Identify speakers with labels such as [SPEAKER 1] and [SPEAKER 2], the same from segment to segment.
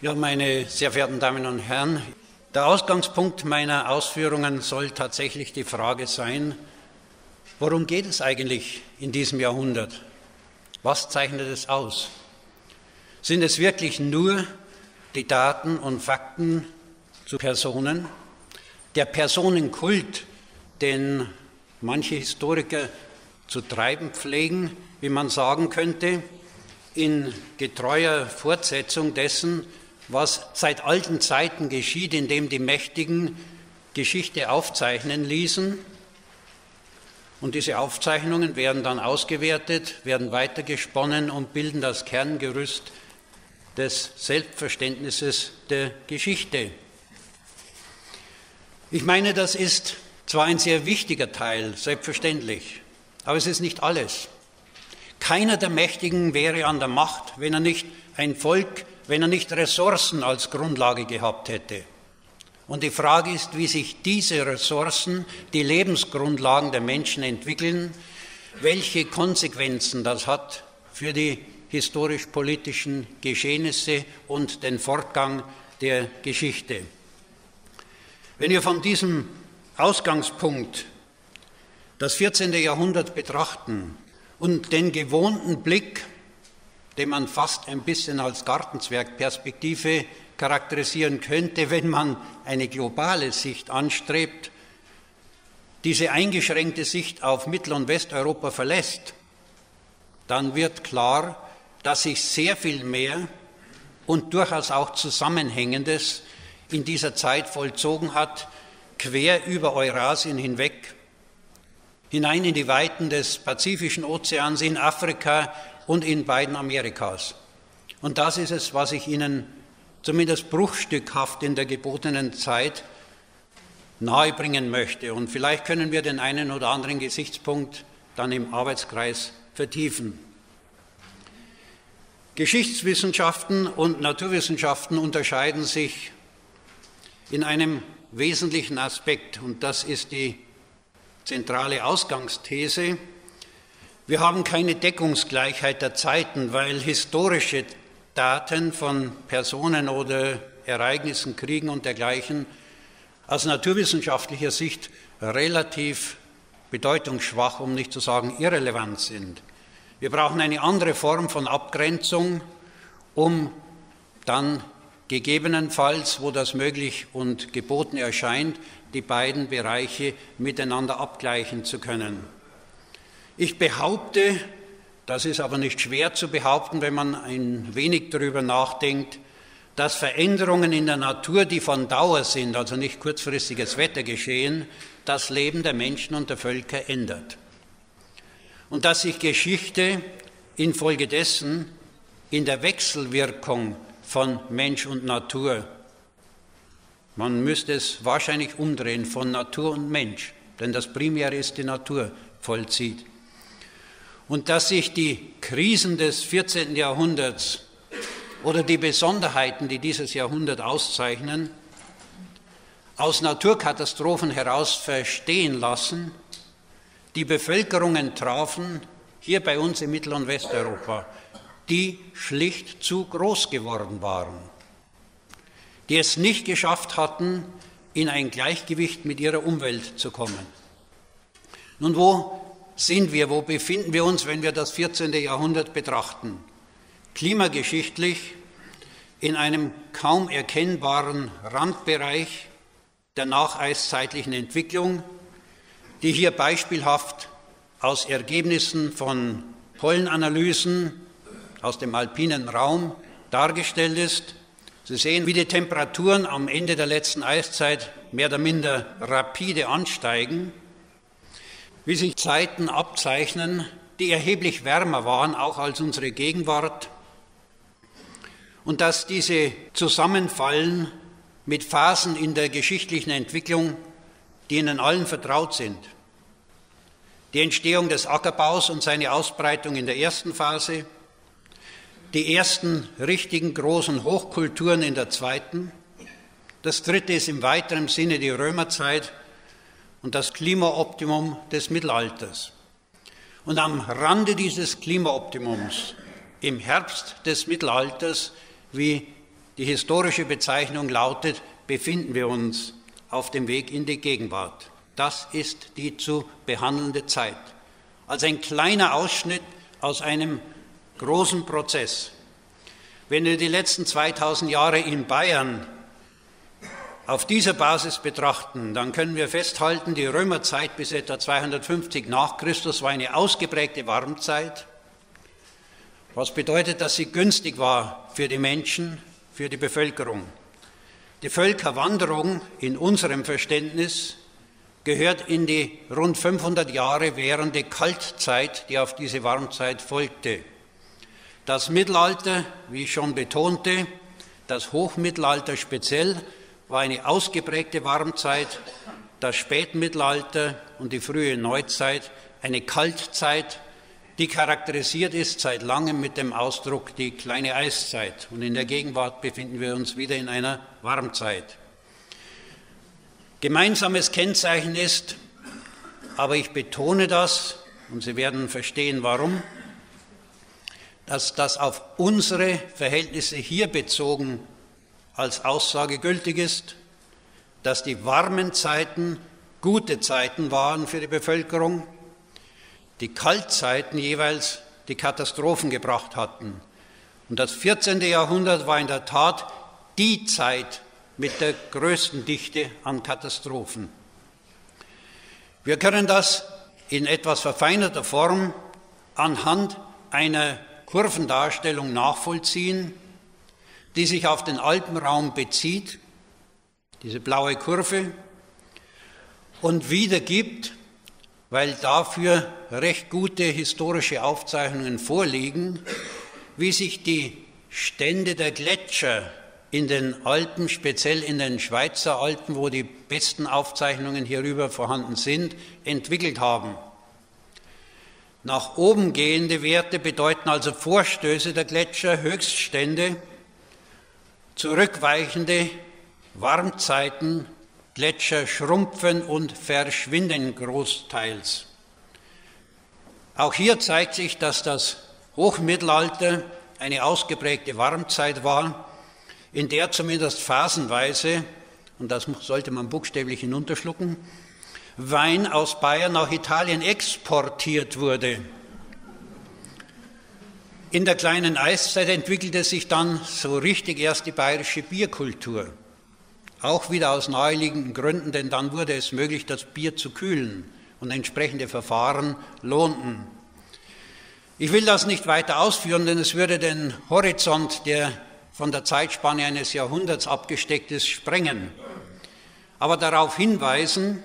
[SPEAKER 1] Ja, meine sehr verehrten Damen und Herren, der Ausgangspunkt meiner Ausführungen soll tatsächlich die Frage sein, worum geht es eigentlich in diesem Jahrhundert? Was zeichnet es aus? Sind es wirklich nur die Daten und Fakten zu Personen? Der Personenkult, den manche Historiker zu treiben pflegen, wie man sagen könnte, in getreuer Fortsetzung dessen, was seit alten Zeiten geschieht, indem die Mächtigen Geschichte aufzeichnen ließen. Und diese Aufzeichnungen werden dann ausgewertet, werden weitergesponnen und bilden das Kerngerüst des Selbstverständnisses der Geschichte. Ich meine, das ist zwar ein sehr wichtiger Teil, selbstverständlich, aber es ist nicht alles. Keiner der Mächtigen wäre an der Macht, wenn er nicht ein Volk, wenn er nicht Ressourcen als Grundlage gehabt hätte. Und die Frage ist, wie sich diese Ressourcen, die Lebensgrundlagen der Menschen entwickeln, welche Konsequenzen das hat für die historisch-politischen Geschehnisse und den Fortgang der Geschichte. Wenn wir von diesem Ausgangspunkt das 14. Jahrhundert betrachten und den gewohnten Blick, den man fast ein bisschen als Gartenzwergperspektive charakterisieren könnte, wenn man eine globale Sicht anstrebt, diese eingeschränkte Sicht auf Mittel- und Westeuropa verlässt, dann wird klar, dass sich sehr viel mehr und durchaus auch Zusammenhängendes in dieser Zeit vollzogen hat, quer über Eurasien hinweg, hinein in die Weiten des Pazifischen Ozeans, in Afrika und in beiden Amerikas. Und das ist es, was ich Ihnen zumindest bruchstückhaft in der gebotenen Zeit nahebringen möchte. Und vielleicht können wir den einen oder anderen Gesichtspunkt dann im Arbeitskreis vertiefen. Geschichtswissenschaften und Naturwissenschaften unterscheiden sich in einem wesentlichen Aspekt, und das ist die zentrale Ausgangsthese. Wir haben keine Deckungsgleichheit der Zeiten, weil historische Daten von Personen oder Ereignissen, Kriegen und dergleichen aus naturwissenschaftlicher Sicht relativ bedeutungsschwach, um nicht zu sagen irrelevant sind. Wir brauchen eine andere Form von Abgrenzung, um dann gegebenenfalls, wo das möglich und geboten erscheint, die beiden Bereiche miteinander abgleichen zu können. Ich behaupte, das ist aber nicht schwer zu behaupten, wenn man ein wenig darüber nachdenkt, dass Veränderungen in der Natur, die von Dauer sind, also nicht kurzfristiges Wetter geschehen, das Leben der Menschen und der Völker ändert. Und dass sich Geschichte infolgedessen in der Wechselwirkung von Mensch und Natur. Man müsste es wahrscheinlich umdrehen von Natur und Mensch, denn das Primäre ist die Natur vollzieht. Und dass sich die Krisen des 14. Jahrhunderts oder die Besonderheiten, die dieses Jahrhundert auszeichnen, aus Naturkatastrophen heraus verstehen lassen, die Bevölkerungen trafen, hier bei uns in Mittel- und Westeuropa, die schlicht zu groß geworden waren, die es nicht geschafft hatten, in ein Gleichgewicht mit ihrer Umwelt zu kommen. Nun, wo sind wir, wo befinden wir uns, wenn wir das 14. Jahrhundert betrachten? Klimageschichtlich in einem kaum erkennbaren Randbereich der nacheiszeitlichen Entwicklung, die hier beispielhaft aus Ergebnissen von Pollenanalysen aus dem alpinen Raum dargestellt ist. Sie sehen, wie die Temperaturen am Ende der letzten Eiszeit mehr oder minder rapide ansteigen, wie sich Zeiten abzeichnen, die erheblich wärmer waren, auch als unsere Gegenwart, und dass diese zusammenfallen mit Phasen in der geschichtlichen Entwicklung, die Ihnen allen vertraut sind. Die Entstehung des Ackerbaus und seine Ausbreitung in der ersten Phase, die ersten richtigen großen Hochkulturen in der zweiten. Das dritte ist im weiteren Sinne die Römerzeit und das Klimaoptimum des Mittelalters. Und am Rande dieses Klimaoptimums, im Herbst des Mittelalters, wie Die historische Bezeichnung lautet, befinden wir uns auf dem Weg in die Gegenwart. Das ist die zu behandelnde Zeit. Als ein kleiner Ausschnitt aus einem großen Prozess. Wenn wir die letzten 2000 Jahre in Bayern auf dieser Basis betrachten, dann können wir festhalten, die Römerzeit bis etwa 250 nach Christus war eine ausgeprägte Warmzeit, was bedeutet, dass sie günstig war für die Menschen, für die Bevölkerung. Die Völkerwanderung in unserem Verständnis gehört in die rund 500 Jahre währende Kaltzeit, die auf diese Warmzeit folgte. Das Mittelalter, wie ich schon betonte, das Hochmittelalter speziell, war eine ausgeprägte Warmzeit, das Spätmittelalter und die frühe Neuzeit eine Kaltzeit, die charakterisiert ist seit langem mit dem Ausdruck die kleine Eiszeit. Und in der Gegenwart befinden wir uns wieder in einer Warmzeit. Gemeinsames Kennzeichen ist, aber ich betone das, und Sie werden verstehen warum, dass das auf unsere Verhältnisse hier bezogen als Aussage gültig ist, dass die warmen Zeiten gute Zeiten waren für die Bevölkerung, die Kaltzeiten jeweils die Katastrophen gebracht hatten. Und das 14. Jahrhundert war in der Tat die Zeit mit der größten Dichte an Katastrophen. Wir können das in etwas verfeinerter Form anhand einer Kurvendarstellung nachvollziehen, die sich auf den Alpenraum bezieht, diese blaue Kurve, und wiedergibt, weil dafür recht gute historische Aufzeichnungen vorliegen, wie sich die Stände der Gletscher in den Alpen, speziell in den Schweizer Alpen, wo die besten Aufzeichnungen hierüber vorhanden sind, entwickelt haben. Nach oben gehende Werte bedeuten also Vorstöße der Gletscher, Höchststände, Zurückweichende Warmzeiten, Gletscher schrumpfen und verschwinden großteils. Auch hier zeigt sich, dass das Hochmittelalter eine ausgeprägte Warmzeit war, in der zumindest phasenweise, und das sollte man buchstäblich hinunterschlucken, Wein aus Bayern nach Italien exportiert wurde. In der kleinen Eiszeit entwickelte sich dann so richtig erst die bayerische Bierkultur. Auch wieder aus naheliegenden Gründen, denn dann wurde es möglich, das Bier zu kühlen und entsprechende Verfahren lohnten. Ich will das nicht weiter ausführen, denn es würde den Horizont, der von der Zeitspanne eines Jahrhunderts abgesteckt ist, sprengen. Aber darauf hinweisen,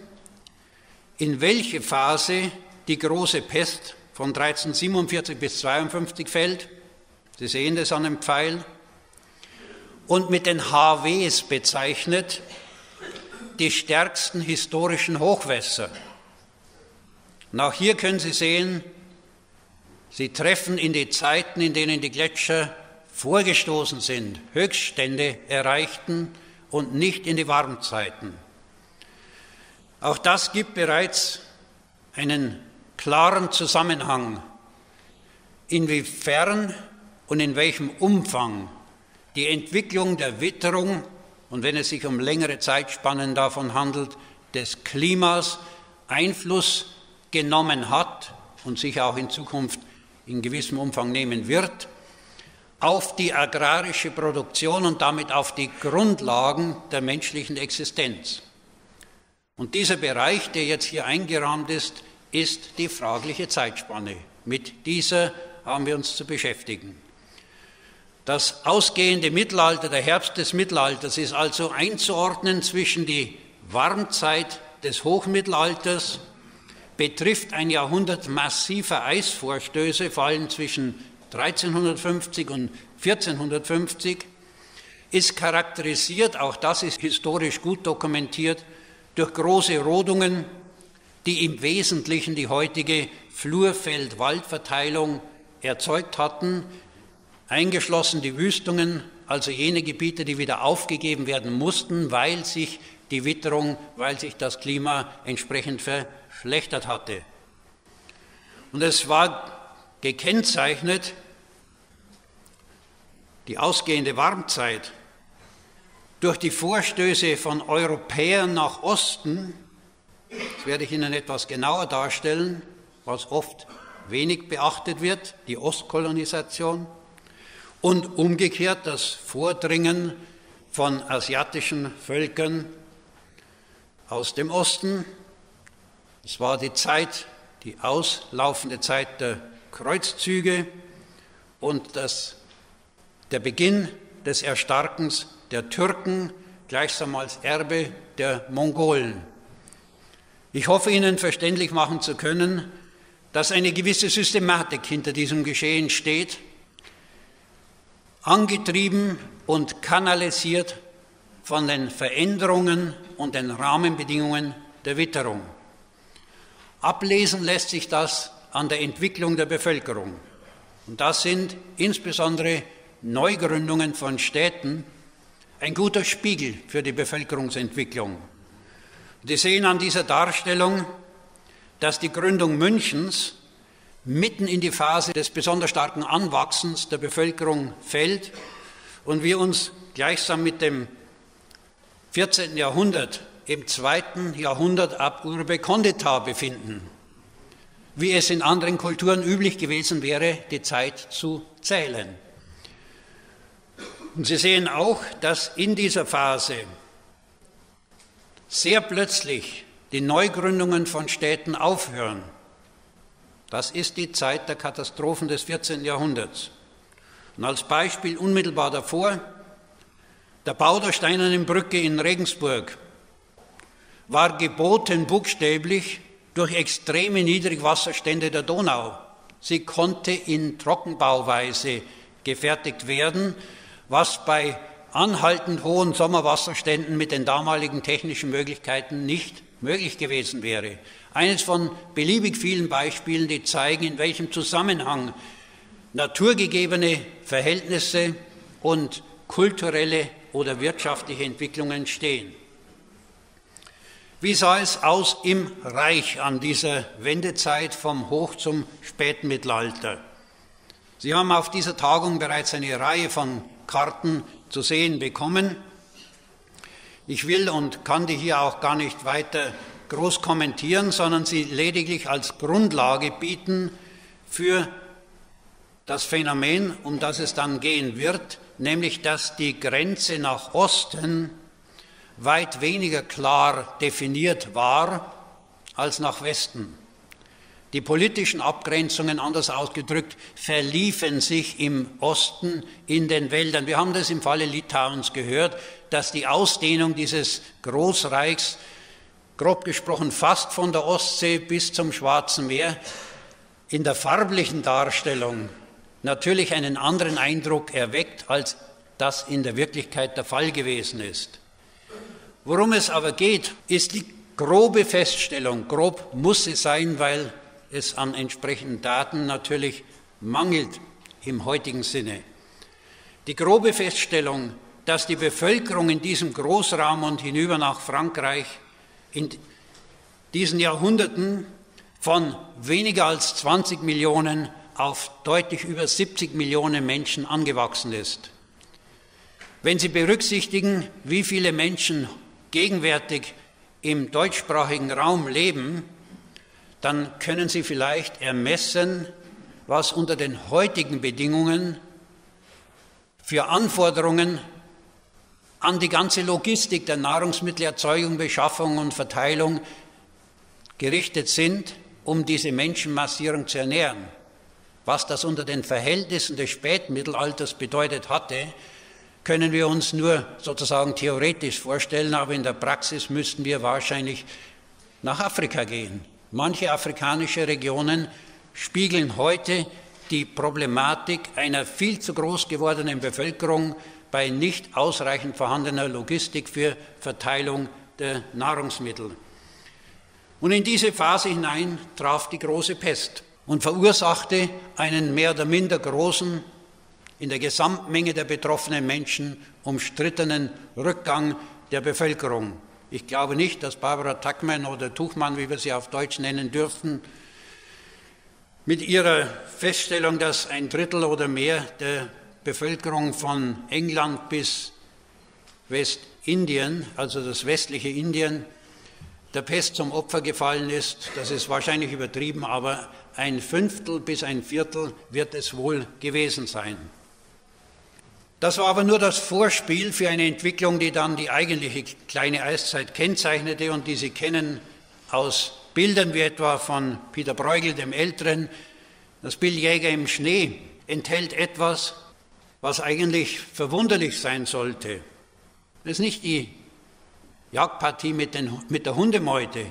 [SPEAKER 1] in welche Phase die große Pest von 1347 bis 52 fällt. Sie sehen das an dem Pfeil. Und mit den HWs bezeichnet die stärksten historischen Hochwässer. Nach hier können Sie sehen, sie treffen in die Zeiten, in denen die Gletscher vorgestoßen sind, Höchststände erreichten und nicht in die Warmzeiten. Auch das gibt bereits einen klaren Zusammenhang, inwiefern und in welchem Umfang die Entwicklung der Witterung und wenn es sich um längere Zeitspannen davon handelt, des Klimas Einfluss genommen hat und sich auch in Zukunft in gewissem Umfang nehmen wird, auf die agrarische Produktion und damit auf die Grundlagen der menschlichen Existenz. Und dieser Bereich, der jetzt hier eingerahmt ist, ist die fragliche Zeitspanne. Mit dieser haben wir uns zu beschäftigen. Das ausgehende Mittelalter, der Herbst des Mittelalters ist also einzuordnen zwischen die Warmzeit des Hochmittelalters, betrifft ein Jahrhundert massiver Eisvorstöße, vor allem zwischen 1350 und 1450, ist charakterisiert, auch das ist historisch gut dokumentiert, durch große Rodungen, die im Wesentlichen die heutige Flurfeld-Waldverteilung erzeugt hatten, eingeschlossen die Wüstungen, also jene Gebiete, die wieder aufgegeben werden mussten, weil sich die Witterung, weil sich das Klima entsprechend verschlechtert hatte. Und es war gekennzeichnet, die ausgehende Warmzeit durch die Vorstöße von Europäern nach Osten, das werde ich Ihnen etwas genauer darstellen, was oft wenig beachtet wird, die Ostkolonisation, und umgekehrt das Vordringen von asiatischen Völkern aus dem Osten. Es war die Zeit, die auslaufende Zeit der Kreuzzüge und das, der Beginn des Erstarkens der Türken, gleichsam als Erbe der Mongolen. Ich hoffe Ihnen verständlich machen zu können, dass eine gewisse Systematik hinter diesem Geschehen steht, angetrieben und kanalisiert von den Veränderungen und den Rahmenbedingungen der Witterung. Ablesen lässt sich das an der Entwicklung der Bevölkerung. Und das sind insbesondere Neugründungen von Städten ein guter Spiegel für die Bevölkerungsentwicklung. Sie sehen an dieser Darstellung, dass die Gründung Münchens mitten in die Phase des besonders starken Anwachsens der Bevölkerung fällt und wir uns gleichsam mit dem 14. Jahrhundert im zweiten Jahrhundert ab Urbe Condita befinden, wie es in anderen Kulturen üblich gewesen wäre, die Zeit zu zählen. Und Sie sehen auch, dass in dieser Phase sehr plötzlich die Neugründungen von Städten aufhören. Das ist die Zeit der Katastrophen des 14. Jahrhunderts. Und als Beispiel unmittelbar davor der Bau der steinernen Brücke in Regensburg war geboten buchstäblich durch extreme Niedrigwasserstände der Donau. Sie konnte in Trockenbauweise gefertigt werden, was bei anhaltend hohen Sommerwasserständen mit den damaligen technischen Möglichkeiten nicht möglich gewesen wäre. Eines von beliebig vielen Beispielen, die zeigen, in welchem Zusammenhang naturgegebene Verhältnisse und kulturelle oder wirtschaftliche Entwicklungen stehen. Wie sah es aus im Reich an dieser Wendezeit vom Hoch- zum Spätmittelalter? Sie haben auf dieser Tagung bereits eine Reihe von Karten zu sehen bekommen. Ich will und kann die hier auch gar nicht weiter groß kommentieren, sondern sie lediglich als Grundlage bieten für das Phänomen, um das es dann gehen wird, nämlich dass die Grenze nach Osten weit weniger klar definiert war als nach Westen. Die politischen Abgrenzungen, anders ausgedrückt, verliefen sich im Osten in den Wäldern. Wir haben das im Falle Litauens gehört, dass die Ausdehnung dieses Großreichs, grob gesprochen fast von der Ostsee bis zum Schwarzen Meer, in der farblichen Darstellung natürlich einen anderen Eindruck erweckt, als das in der Wirklichkeit der Fall gewesen ist. Worum es aber geht, ist die grobe Feststellung, grob muss sie sein, weil es an entsprechenden Daten natürlich mangelt im heutigen Sinne. Die grobe Feststellung, dass die Bevölkerung in diesem Großraum und hinüber nach Frankreich in diesen Jahrhunderten von weniger als 20 Millionen auf deutlich über 70 Millionen Menschen angewachsen ist. Wenn Sie berücksichtigen, wie viele Menschen gegenwärtig im deutschsprachigen Raum leben, dann können Sie vielleicht ermessen, was unter den heutigen Bedingungen für Anforderungen an die ganze Logistik der Nahrungsmittelerzeugung, Beschaffung und Verteilung gerichtet sind, um diese Menschenmassierung zu ernähren. Was das unter den Verhältnissen des Spätmittelalters bedeutet hatte, können wir uns nur sozusagen theoretisch vorstellen, aber in der Praxis müssten wir wahrscheinlich nach Afrika gehen. Manche afrikanische Regionen spiegeln heute die Problematik einer viel zu groß gewordenen Bevölkerung bei nicht ausreichend vorhandener Logistik für Verteilung der Nahrungsmittel. Und in diese Phase hinein traf die große Pest und verursachte einen mehr oder minder großen in der Gesamtmenge der betroffenen Menschen umstrittenen Rückgang der Bevölkerung. Ich glaube nicht, dass Barbara Tuckman oder Tuchmann, wie wir sie auf Deutsch nennen dürften, mit ihrer Feststellung, dass ein Drittel oder mehr der Bevölkerung von England bis West Indien, also das westliche Indien, der Pest zum Opfer gefallen ist. Das ist wahrscheinlich übertrieben, aber ein Fünftel bis ein Viertel wird es wohl gewesen sein. Das war aber nur das Vorspiel für eine Entwicklung, die dann die eigentliche kleine Eiszeit kennzeichnete und die Sie kennen aus Bildern wie etwa von Peter Bruegel dem Älteren. Das Bild Jäger im Schnee enthält etwas, was eigentlich verwunderlich sein sollte. Das ist nicht die Jagdpartie mit, den, mit der Hundemeute,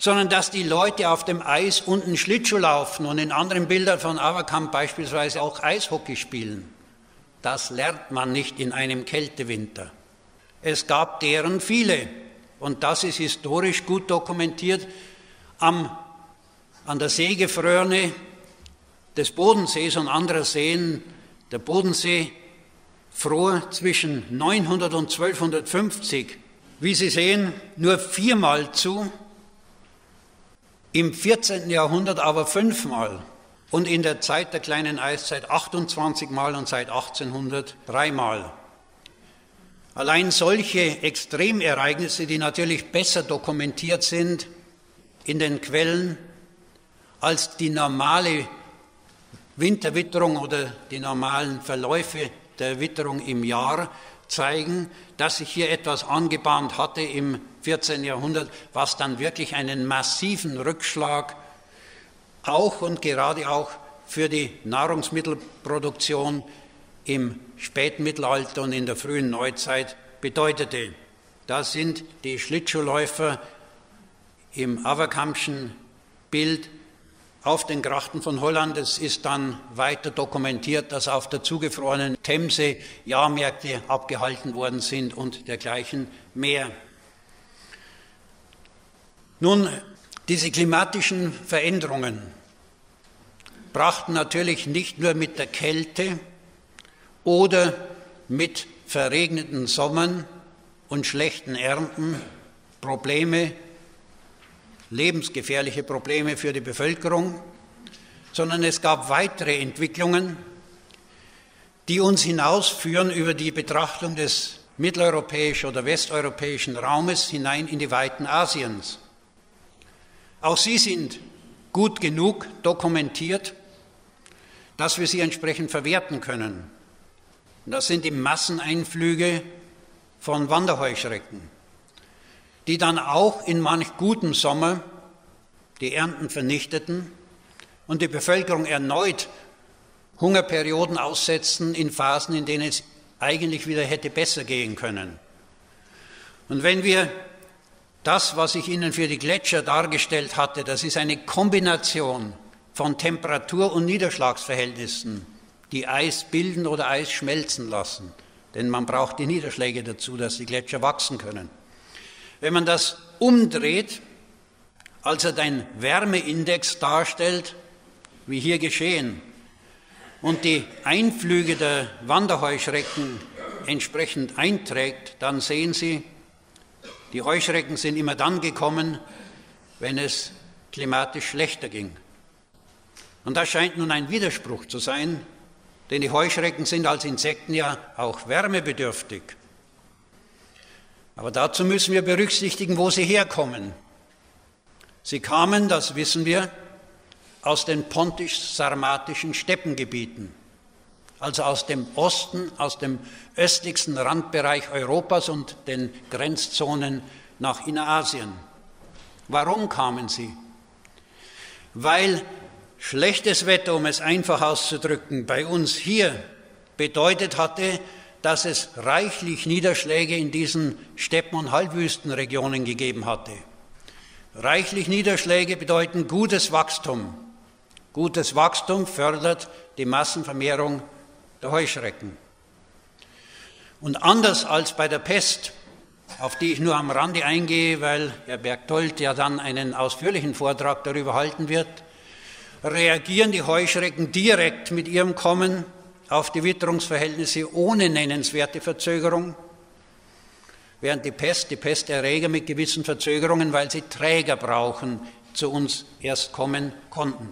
[SPEAKER 1] sondern dass die Leute auf dem Eis unten Schlittschuh laufen und in anderen Bildern von Aberkamp beispielsweise auch Eishockey spielen. Das lernt man nicht in einem Kältewinter. Es gab deren viele und das ist historisch gut dokumentiert am, an der Sägefröhne des Bodensees und anderer Seen der Bodensee fror zwischen 900 und 1250, wie Sie sehen, nur viermal zu, im 14. Jahrhundert aber fünfmal und in der Zeit der kleinen Eiszeit 28 Mal und seit 1800 dreimal. Allein solche Extremereignisse, die natürlich besser dokumentiert sind in den Quellen als die normale Winterwitterung oder die normalen Verläufe der Witterung im Jahr zeigen, dass sich hier etwas angebahnt hatte im 14. Jahrhundert, was dann wirklich einen massiven Rückschlag auch und gerade auch für die Nahrungsmittelproduktion im Spätmittelalter und in der frühen Neuzeit bedeutete. Da sind die Schlittschuhläufer im Averkampschen Bild auf den Grachten von Holland. Es ist dann weiter dokumentiert, dass auf der zugefrorenen Themse Jahrmärkte abgehalten worden sind und dergleichen mehr. Nun, diese klimatischen Veränderungen brachten natürlich nicht nur mit der Kälte oder mit verregneten Sommern und schlechten Ernten Probleme lebensgefährliche Probleme für die Bevölkerung, sondern es gab weitere Entwicklungen, die uns hinausführen über die Betrachtung des mitteleuropäischen oder westeuropäischen Raumes hinein in die Weiten Asiens. Auch sie sind gut genug dokumentiert, dass wir sie entsprechend verwerten können. Das sind die Masseneinflüge von Wanderheuschrecken die dann auch in manch gutem Sommer die Ernten vernichteten und die Bevölkerung erneut Hungerperioden aussetzten in Phasen, in denen es eigentlich wieder hätte besser gehen können. Und wenn wir das, was ich Ihnen für die Gletscher dargestellt hatte, das ist eine Kombination von Temperatur- und Niederschlagsverhältnissen, die Eis bilden oder Eis schmelzen lassen. Denn man braucht die Niederschläge dazu, dass die Gletscher wachsen können. Wenn man das umdreht, also den Wärmeindex darstellt, wie hier geschehen, und die Einflüge der Wanderheuschrecken entsprechend einträgt, dann sehen Sie, die Heuschrecken sind immer dann gekommen, wenn es klimatisch schlechter ging. Und das scheint nun ein Widerspruch zu sein, denn die Heuschrecken sind als Insekten ja auch wärmebedürftig. Aber dazu müssen wir berücksichtigen, wo sie herkommen. Sie kamen, das wissen wir, aus den pontisch-sarmatischen Steppengebieten, also aus dem Osten, aus dem östlichsten Randbereich Europas und den Grenzzonen nach Innerasien. Warum kamen sie? Weil schlechtes Wetter, um es einfach auszudrücken, bei uns hier bedeutet hatte, dass es reichlich Niederschläge in diesen Steppen- und Halbwüstenregionen gegeben hatte. Reichlich Niederschläge bedeuten gutes Wachstum. Gutes Wachstum fördert die Massenvermehrung der Heuschrecken. Und anders als bei der Pest, auf die ich nur am Rande eingehe, weil Herr Bergtold ja dann einen ausführlichen Vortrag darüber halten wird, reagieren die Heuschrecken direkt mit ihrem Kommen auf die Witterungsverhältnisse ohne nennenswerte Verzögerung, während die Pest, die Pesterreger mit gewissen Verzögerungen, weil sie Träger brauchen, zu uns erst kommen konnten.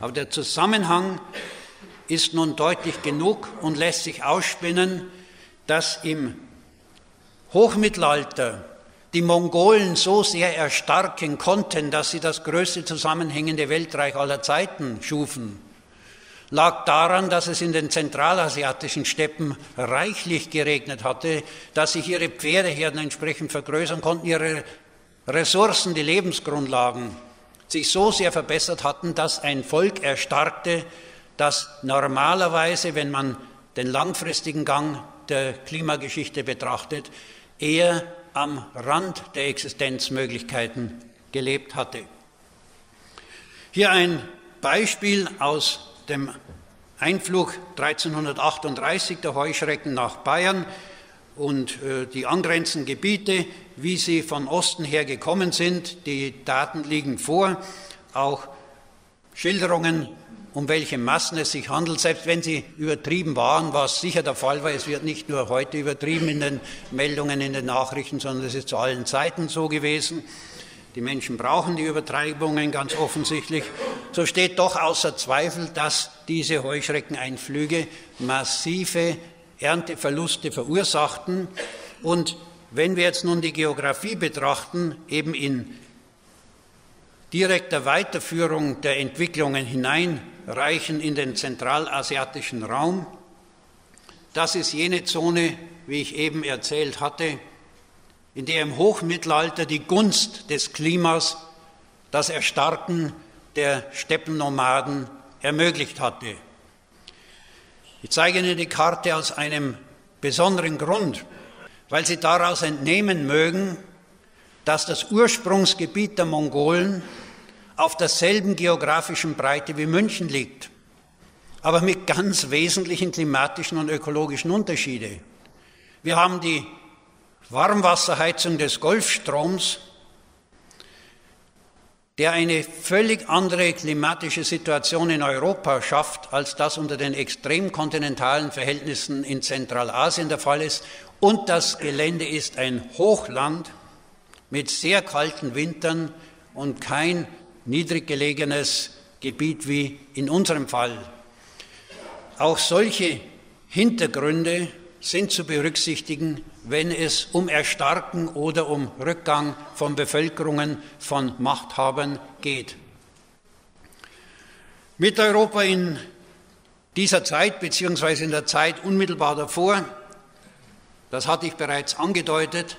[SPEAKER 1] Aber der Zusammenhang ist nun deutlich genug und lässt sich ausspinnen, dass im Hochmittelalter die Mongolen so sehr erstarken konnten, dass sie das größte zusammenhängende Weltreich aller Zeiten schufen, lag daran, dass es in den zentralasiatischen Steppen reichlich geregnet hatte, dass sich ihre Pferdeherden entsprechend vergrößern konnten, ihre Ressourcen, die Lebensgrundlagen sich so sehr verbessert hatten, dass ein Volk erstarkte, das normalerweise, wenn man den langfristigen Gang der Klimageschichte betrachtet, eher am Rand der Existenzmöglichkeiten gelebt hatte. Hier ein Beispiel aus dem Einflug 1338 der Heuschrecken nach Bayern und äh, die angrenzenden Gebiete, wie sie von Osten her gekommen sind. Die Daten liegen vor, auch Schilderungen um welche Massen es sich handelt, selbst wenn sie übertrieben waren, was sicher der Fall war. Es wird nicht nur heute übertrieben in den Meldungen, in den Nachrichten, sondern es ist zu allen Zeiten so gewesen. Die Menschen brauchen die Übertreibungen ganz offensichtlich. So steht doch außer Zweifel, dass diese Heuschreckeneinflüge massive Ernteverluste verursachten. Und wenn wir jetzt nun die Geografie betrachten, eben in direkter Weiterführung der Entwicklungen hinein reichen in den zentralasiatischen Raum. Das ist jene Zone, wie ich eben erzählt hatte, in der im Hochmittelalter die Gunst des Klimas das Erstarken der Steppennomaden ermöglicht hatte. Ich zeige Ihnen die Karte aus einem besonderen Grund, weil Sie daraus entnehmen mögen, dass das Ursprungsgebiet der Mongolen auf derselben geografischen Breite wie München liegt, aber mit ganz wesentlichen klimatischen und ökologischen Unterschieden. Wir haben die Warmwasserheizung des Golfstroms, der eine völlig andere klimatische Situation in Europa schafft, als das unter den extrem kontinentalen Verhältnissen in Zentralasien der Fall ist. Und das Gelände ist ein Hochland mit sehr kalten Wintern und kein niedrig gelegenes Gebiet wie in unserem Fall. Auch solche Hintergründe sind zu berücksichtigen, wenn es um Erstarken oder um Rückgang von Bevölkerungen, von Machthabern geht. Mitteleuropa in dieser Zeit beziehungsweise in der Zeit unmittelbar davor, das hatte ich bereits angedeutet,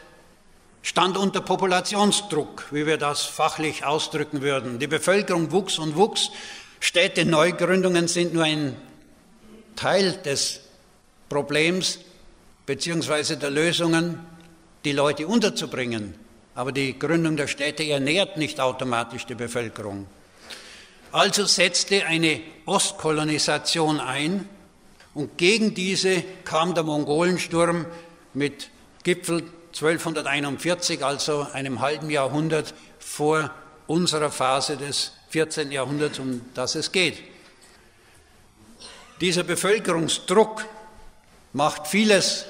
[SPEAKER 1] stand unter Populationsdruck, wie wir das fachlich ausdrücken würden. Die Bevölkerung wuchs und wuchs. Städte Neugründungen sind nur ein Teil des Problems beziehungsweise der Lösungen, die Leute unterzubringen. Aber die Gründung der Städte ernährt nicht automatisch die Bevölkerung. Also setzte eine Ostkolonisation ein und gegen diese kam der Mongolensturm mit Gipfel 1241, also einem halben Jahrhundert vor unserer Phase des 14. Jahrhunderts, um das es geht. Dieser Bevölkerungsdruck macht vieles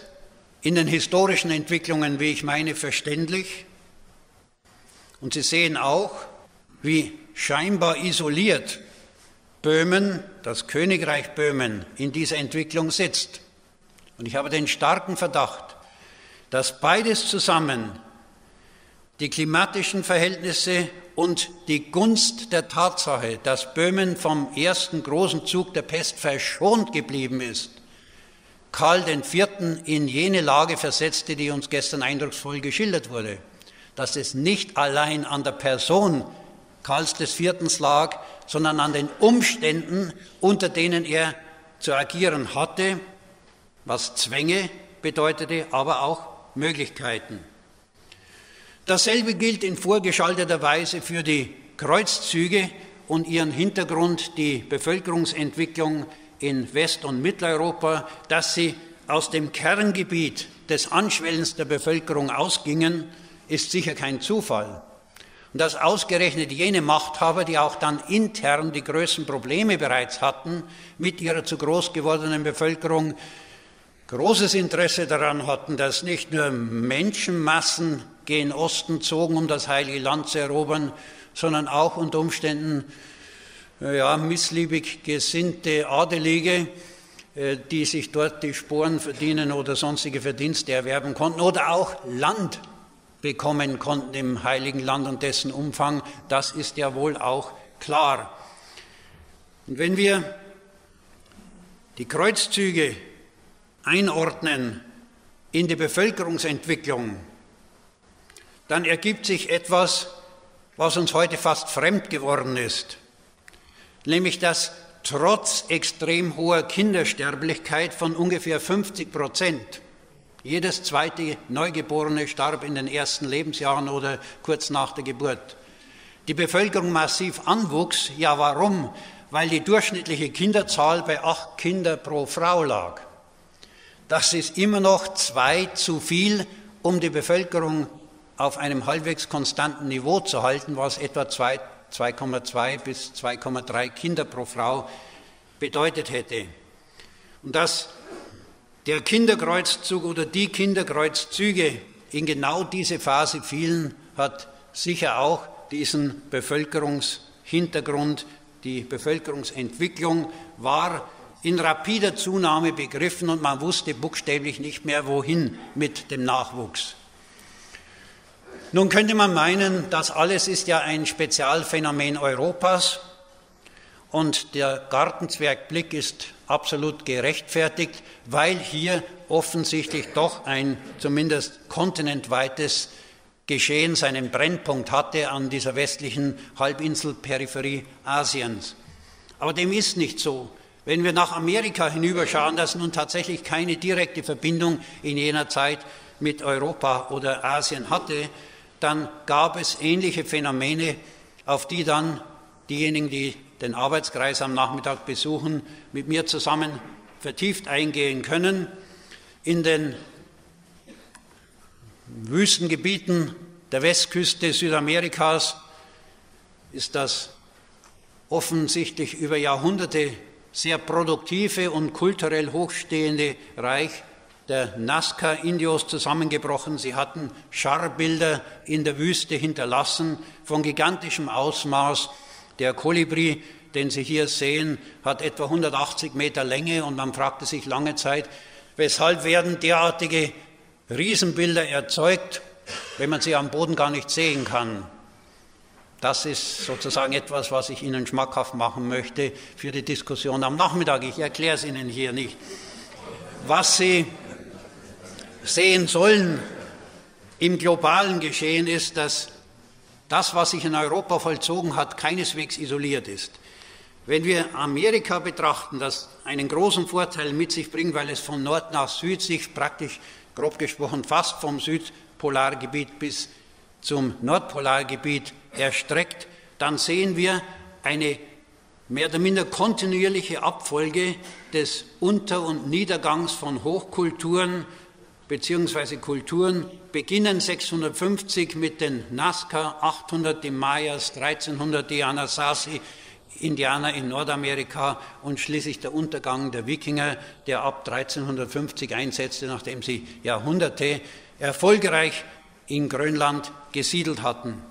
[SPEAKER 1] in den historischen Entwicklungen, wie ich meine, verständlich. Und Sie sehen auch, wie scheinbar isoliert Böhmen, das Königreich Böhmen, in dieser Entwicklung sitzt. Und ich habe den starken Verdacht, dass beides zusammen, die klimatischen Verhältnisse und die Gunst der Tatsache, dass Böhmen vom ersten großen Zug der Pest verschont geblieben ist, Karl IV. in jene Lage versetzte, die uns gestern eindrucksvoll geschildert wurde, dass es nicht allein an der Person Karls IV. lag, sondern an den Umständen, unter denen er zu agieren hatte, was Zwänge bedeutete, aber auch Möglichkeiten. Dasselbe gilt in vorgeschalteter Weise für die Kreuzzüge und ihren Hintergrund, die Bevölkerungsentwicklung in West- und Mitteleuropa, dass sie aus dem Kerngebiet des Anschwellens der Bevölkerung ausgingen, ist sicher kein Zufall. Und dass ausgerechnet jene Machthaber, die auch dann intern die größten Probleme bereits hatten, mit ihrer zu groß gewordenen Bevölkerung großes Interesse daran hatten, dass nicht nur Menschenmassen gen Osten zogen, um das heilige Land zu erobern, sondern auch unter Umständen ja, missliebig gesinnte Adelige, äh, die sich dort die Sporen verdienen oder sonstige Verdienste erwerben konnten oder auch Land bekommen konnten im heiligen Land und dessen Umfang, das ist ja wohl auch klar. Und wenn wir die Kreuzzüge einordnen in die Bevölkerungsentwicklung, dann ergibt sich etwas, was uns heute fast fremd geworden ist, nämlich dass trotz extrem hoher Kindersterblichkeit von ungefähr 50 Prozent, jedes zweite Neugeborene starb in den ersten Lebensjahren oder kurz nach der Geburt, die Bevölkerung massiv anwuchs. Ja, warum? Weil die durchschnittliche Kinderzahl bei acht Kindern pro Frau lag. Das ist immer noch zwei zu viel, um die Bevölkerung auf einem halbwegs konstanten Niveau zu halten, was etwa 2,2 bis 2,3 Kinder pro Frau bedeutet hätte. Und dass der Kinderkreuzzug oder die Kinderkreuzzüge in genau diese Phase fielen, hat sicher auch diesen Bevölkerungshintergrund, die Bevölkerungsentwicklung war in rapider Zunahme begriffen und man wusste buchstäblich nicht mehr, wohin mit dem Nachwuchs. Nun könnte man meinen, das alles ist ja ein Spezialphänomen Europas und der Gartenzwergblick ist absolut gerechtfertigt, weil hier offensichtlich doch ein zumindest kontinentweites Geschehen seinen Brennpunkt hatte an dieser westlichen Halbinselperipherie Asiens. Aber dem ist nicht so. Wenn wir nach Amerika hinüberschauen, das nun tatsächlich keine direkte Verbindung in jener Zeit mit Europa oder Asien hatte, dann gab es ähnliche Phänomene, auf die dann diejenigen, die den Arbeitskreis am Nachmittag besuchen, mit mir zusammen vertieft eingehen können. In den Wüstengebieten der Westküste Südamerikas ist das offensichtlich über Jahrhunderte sehr produktive und kulturell hochstehende Reich der Nazca-Indios zusammengebrochen. Sie hatten Scharbilder in der Wüste hinterlassen von gigantischem Ausmaß. Der Kolibri, den Sie hier sehen, hat etwa 180 Meter Länge und man fragte sich lange Zeit, weshalb werden derartige Riesenbilder erzeugt, wenn man sie am Boden gar nicht sehen kann. Das ist sozusagen etwas, was ich Ihnen schmackhaft machen möchte für die Diskussion am Nachmittag. Ich erkläre es Ihnen hier nicht. Was Sie sehen sollen im globalen Geschehen ist, dass das, was sich in Europa vollzogen hat, keineswegs isoliert ist. Wenn wir Amerika betrachten, das einen großen Vorteil mit sich bringt, weil es von Nord nach Süd sich praktisch, grob gesprochen, fast vom Süd Polargebiet bis zum Nordpolargebiet erstreckt, dann sehen wir eine mehr oder minder kontinuierliche Abfolge des Unter- und Niedergangs von Hochkulturen bzw. Kulturen, beginnen 650 mit den Nazca, 800 die Mayas, 1300 die Anasazi, Indianer in Nordamerika und schließlich der Untergang der Wikinger, der ab 1350 einsetzte, nachdem sie Jahrhunderte erfolgreich in Grönland gesiedelt hatten.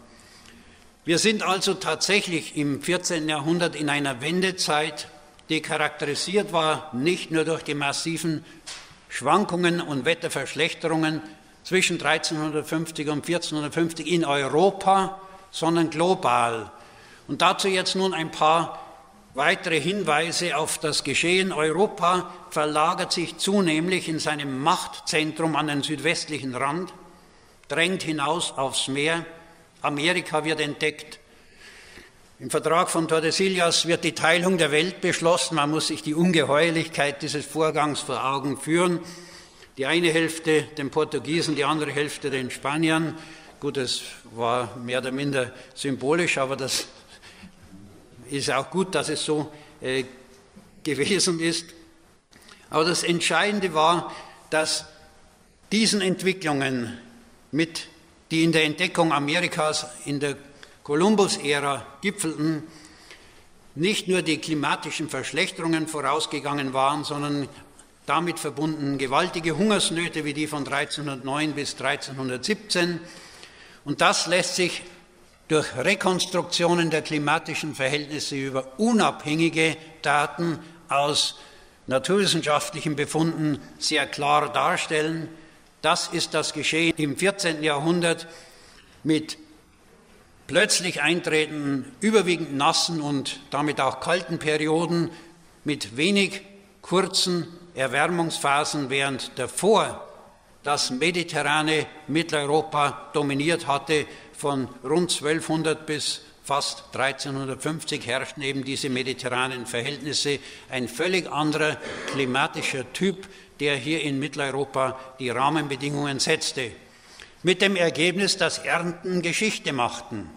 [SPEAKER 1] Wir sind also tatsächlich im 14. Jahrhundert in einer Wendezeit, die charakterisiert war nicht nur durch die massiven Schwankungen und Wetterverschlechterungen zwischen 1350 und 1450 in Europa, sondern global. Und dazu jetzt nun ein paar weitere Hinweise auf das Geschehen. Europa verlagert sich zunehmlich in seinem Machtzentrum an den südwestlichen Rand, drängt hinaus aufs Meer. Amerika wird entdeckt. Im Vertrag von Tordesillas wird die Teilung der Welt beschlossen. Man muss sich die Ungeheuerlichkeit dieses Vorgangs vor Augen führen. Die eine Hälfte den Portugiesen, die andere Hälfte den Spaniern. Gut, es war mehr oder minder symbolisch, aber das ist auch gut, dass es so äh, gewesen ist. Aber das Entscheidende war, dass diesen Entwicklungen, mit, die in der Entdeckung Amerikas in der Kolumbus-Ära gipfelten, nicht nur die klimatischen Verschlechterungen vorausgegangen waren, sondern damit verbunden gewaltige Hungersnöte wie die von 1309 bis 1317. Und das lässt sich durch Rekonstruktionen der klimatischen Verhältnisse über unabhängige Daten aus naturwissenschaftlichen Befunden sehr klar darstellen. Das ist das Geschehen im 14. Jahrhundert mit plötzlich eintretenden, überwiegend nassen und damit auch kalten Perioden mit wenig kurzen Erwärmungsphasen, während davor das mediterrane Mitteleuropa dominiert hatte, von rund 1200 bis fast 1350 herrschten eben diese mediterranen Verhältnisse, ein völlig anderer klimatischer Typ, der hier in Mitteleuropa die Rahmenbedingungen setzte. Mit dem Ergebnis, dass Ernten Geschichte machten.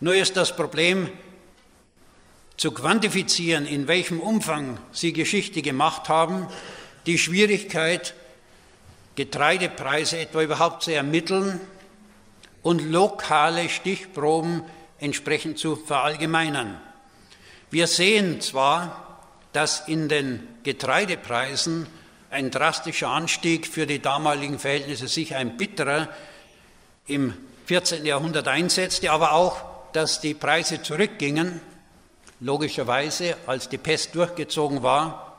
[SPEAKER 1] Nur ist das Problem zu quantifizieren, in welchem Umfang sie Geschichte gemacht haben, die Schwierigkeit, Getreidepreise etwa überhaupt zu ermitteln und lokale Stichproben entsprechend zu verallgemeinern. Wir sehen zwar, dass in den Getreidepreisen ein drastischer Anstieg für die damaligen Verhältnisse sicher ein bitterer im 14. Jahrhundert einsetzte, aber auch, dass die Preise zurückgingen. Logischerweise, als die Pest durchgezogen war,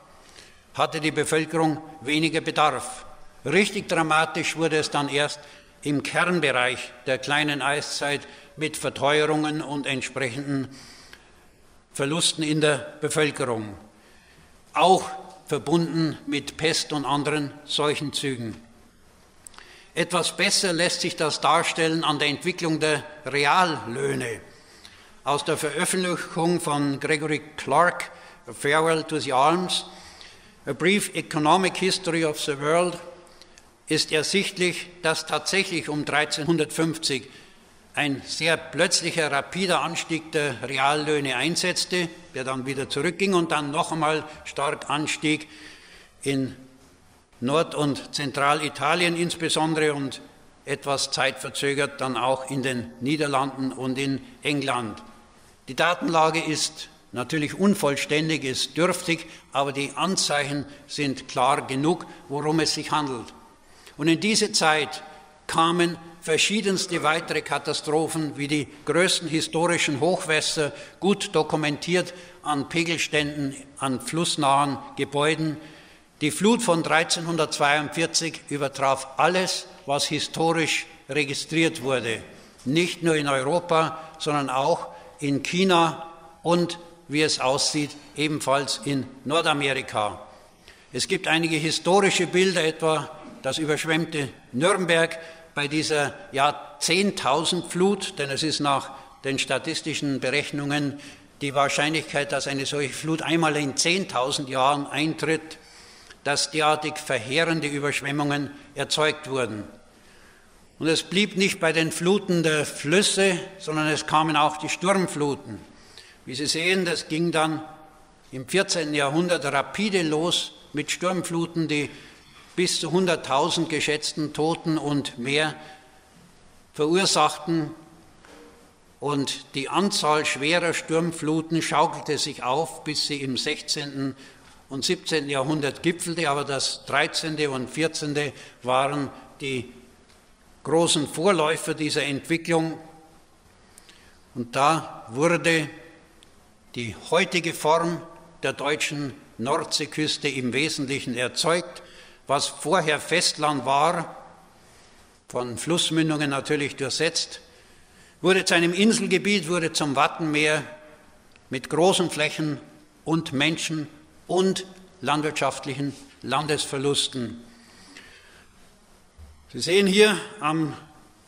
[SPEAKER 1] hatte die Bevölkerung weniger Bedarf. Richtig dramatisch wurde es dann erst im Kernbereich der kleinen Eiszeit mit Verteuerungen und entsprechenden Verlusten in der Bevölkerung, auch verbunden mit Pest und anderen Seuchenzügen. Etwas besser lässt sich das darstellen an der Entwicklung der Reallöhne. Aus der Veröffentlichung von Gregory Clark, A Farewell to the Arms, A Brief Economic History of the World, ist ersichtlich, dass tatsächlich um 1350 ein sehr plötzlicher, rapider Anstieg der Reallöhne einsetzte, der dann wieder zurückging und dann noch einmal stark anstieg in Nord- und Zentralitalien insbesondere und etwas zeitverzögert dann auch in den Niederlanden und in England. Die Datenlage ist natürlich unvollständig, ist dürftig, aber die Anzeichen sind klar genug, worum es sich handelt. Und in diese Zeit kamen verschiedenste weitere Katastrophen wie die größten historischen Hochwässer, gut dokumentiert an Pegelständen, an flussnahen Gebäuden. Die Flut von 1342 übertraf alles, was historisch registriert wurde, nicht nur in Europa, sondern auch in China und, wie es aussieht, ebenfalls in Nordamerika. Es gibt einige historische Bilder, etwa das überschwemmte Nürnberg bei dieser ja, 10.000 Flut, denn es ist nach den statistischen Berechnungen die Wahrscheinlichkeit, dass eine solche Flut einmal in 10.000 Jahren eintritt, dass derartig verheerende Überschwemmungen erzeugt wurden. Und es blieb nicht bei den Fluten der Flüsse, sondern es kamen auch die Sturmfluten. Wie Sie sehen, das ging dann im 14. Jahrhundert rapide los mit Sturmfluten, die bis zu 100.000 geschätzten Toten und mehr verursachten. Und die Anzahl schwerer Sturmfluten schaukelte sich auf, bis sie im 16. und 17. Jahrhundert gipfelte, aber das 13. und 14. waren die großen Vorläufer dieser Entwicklung. Und da wurde die heutige Form der deutschen Nordseeküste im Wesentlichen erzeugt was vorher Festland war, von Flussmündungen natürlich durchsetzt, wurde zu einem Inselgebiet, wurde zum Wattenmeer mit großen Flächen und Menschen und landwirtschaftlichen Landesverlusten. Sie sehen hier am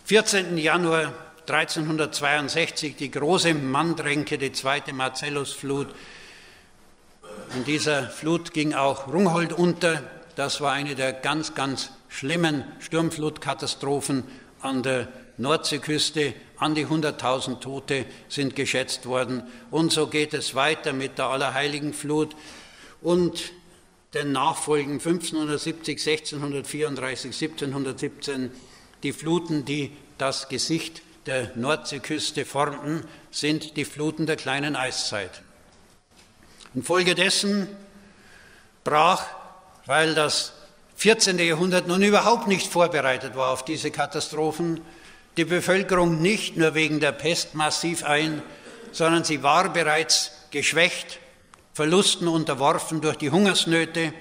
[SPEAKER 1] 14. Januar 1362 die große Mandränke, die zweite Marcellusflut. In dieser Flut ging auch Rungholt unter, das war eine der ganz, ganz schlimmen Sturmflutkatastrophen an der Nordseeküste. An die 100.000 Tote sind geschätzt worden. Und so geht es weiter mit der Allerheiligenflut und den Nachfolgen 1570, 1634, 1717. Die Fluten, die das Gesicht der Nordseeküste formten, sind die Fluten der kleinen Eiszeit. Infolgedessen brach weil das 14. Jahrhundert nun überhaupt nicht vorbereitet war auf diese Katastrophen, die Bevölkerung nicht nur wegen der Pest massiv ein, sondern sie war bereits geschwächt, Verlusten unterworfen durch die Hungersnöte.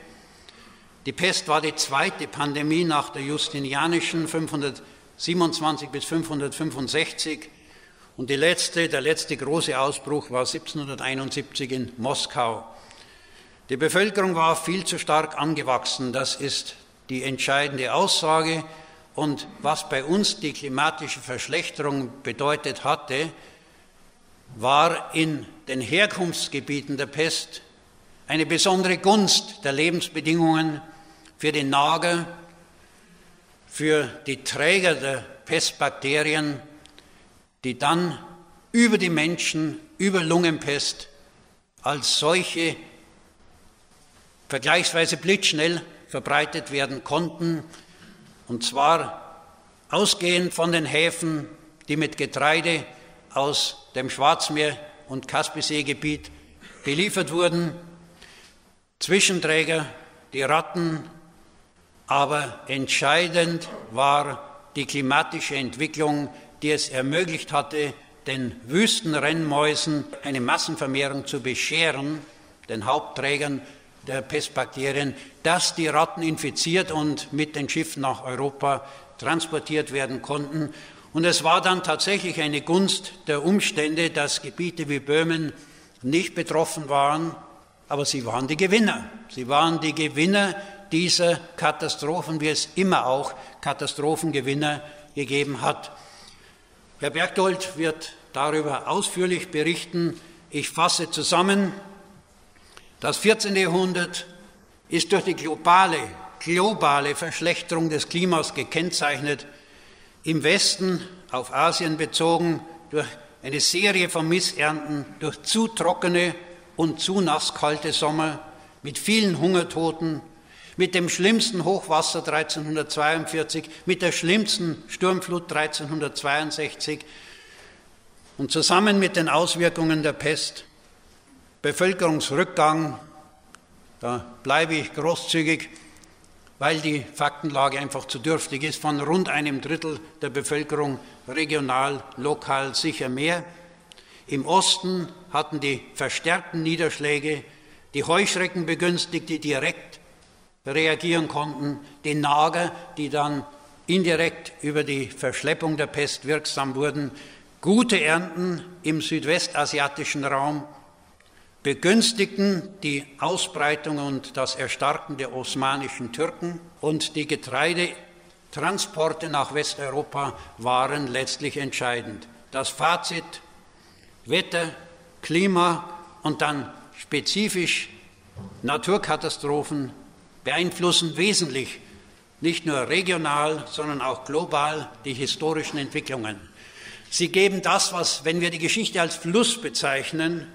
[SPEAKER 1] Die Pest war die zweite Pandemie nach der Justinianischen 527 bis 565 und die letzte, der letzte große Ausbruch war 1771 in Moskau. Die Bevölkerung war viel zu stark angewachsen, das ist die entscheidende Aussage. Und was bei uns die klimatische Verschlechterung bedeutet hatte, war in den Herkunftsgebieten der Pest eine besondere Gunst der Lebensbedingungen für den Nager, für die Träger der Pestbakterien die dann über die Menschen, über Lungenpest als solche vergleichsweise blitzschnell verbreitet werden konnten, und zwar ausgehend von den Häfen, die mit Getreide aus dem Schwarzmeer- und Kaspisseegebiet beliefert wurden, Zwischenträger, die Ratten, aber entscheidend war die klimatische Entwicklung die es ermöglicht hatte, den Wüstenrennmäusen eine Massenvermehrung zu bescheren, den Hauptträgern der Pestbakterien, dass die Ratten infiziert und mit den Schiffen nach Europa transportiert werden konnten. Und es war dann tatsächlich eine Gunst der Umstände, dass Gebiete wie Böhmen nicht betroffen waren, aber sie waren die Gewinner. Sie waren die Gewinner dieser Katastrophen, wie es immer auch Katastrophengewinner gegeben hat. Herr Bergdold wird darüber ausführlich berichten. Ich fasse zusammen, das 14. Jahrhundert ist durch die globale, globale Verschlechterung des Klimas gekennzeichnet, im Westen auf Asien bezogen durch eine Serie von Missernten, durch zu trockene und zu nasskalte Sommer mit vielen Hungertoten, mit dem schlimmsten Hochwasser 1342, mit der schlimmsten Sturmflut 1362 und zusammen mit den Auswirkungen der Pest, Bevölkerungsrückgang, da bleibe ich großzügig, weil die Faktenlage einfach zu dürftig ist, von rund einem Drittel der Bevölkerung regional, lokal sicher mehr. Im Osten hatten die verstärkten Niederschläge die Heuschrecken begünstigt, die direkt reagieren konnten, die Nager, die dann indirekt über die Verschleppung der Pest wirksam wurden, gute Ernten im südwestasiatischen Raum begünstigten die Ausbreitung und das Erstarken der osmanischen Türken und die Getreidetransporte nach Westeuropa waren letztlich entscheidend. Das Fazit Wetter, Klima und dann spezifisch Naturkatastrophen beeinflussen wesentlich nicht nur regional, sondern auch global die historischen Entwicklungen. Sie geben das, was, wenn wir die Geschichte als Fluss bezeichnen,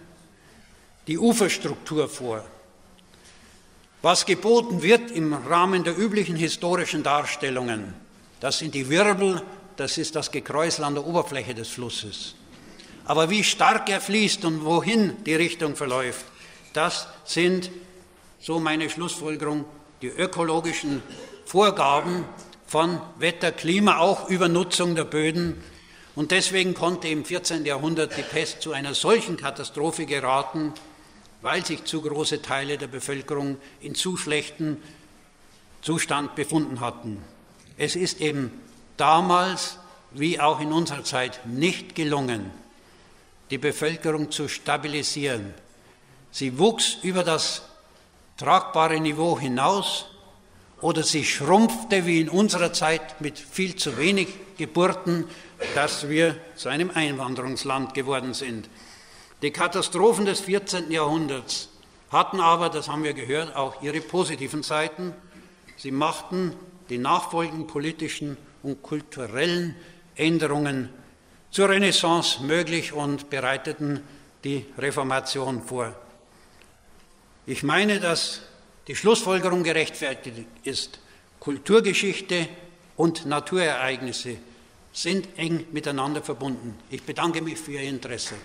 [SPEAKER 1] die Uferstruktur vor. Was geboten wird im Rahmen der üblichen historischen Darstellungen, das sind die Wirbel, das ist das Gekräusel an der Oberfläche des Flusses. Aber wie stark er fließt und wohin die Richtung verläuft, das sind, so meine Schlussfolgerung, die ökologischen Vorgaben von Wetter, Klima, auch Übernutzung der Böden. Und deswegen konnte im 14. Jahrhundert die Pest zu einer solchen Katastrophe geraten, weil sich zu große Teile der Bevölkerung in zu schlechtem Zustand befunden hatten. Es ist eben damals wie auch in unserer Zeit nicht gelungen, die Bevölkerung zu stabilisieren. Sie wuchs über das tragbare Niveau hinaus oder sie schrumpfte wie in unserer Zeit mit viel zu wenig Geburten, dass wir zu einem Einwanderungsland geworden sind. Die Katastrophen des 14. Jahrhunderts hatten aber, das haben wir gehört, auch ihre positiven Seiten. Sie machten die nachfolgenden politischen und kulturellen Änderungen zur Renaissance möglich und bereiteten die Reformation vor. Ich meine, dass die Schlussfolgerung gerechtfertigt ist. Kulturgeschichte und Naturereignisse sind eng miteinander verbunden. Ich bedanke mich für Ihr Interesse.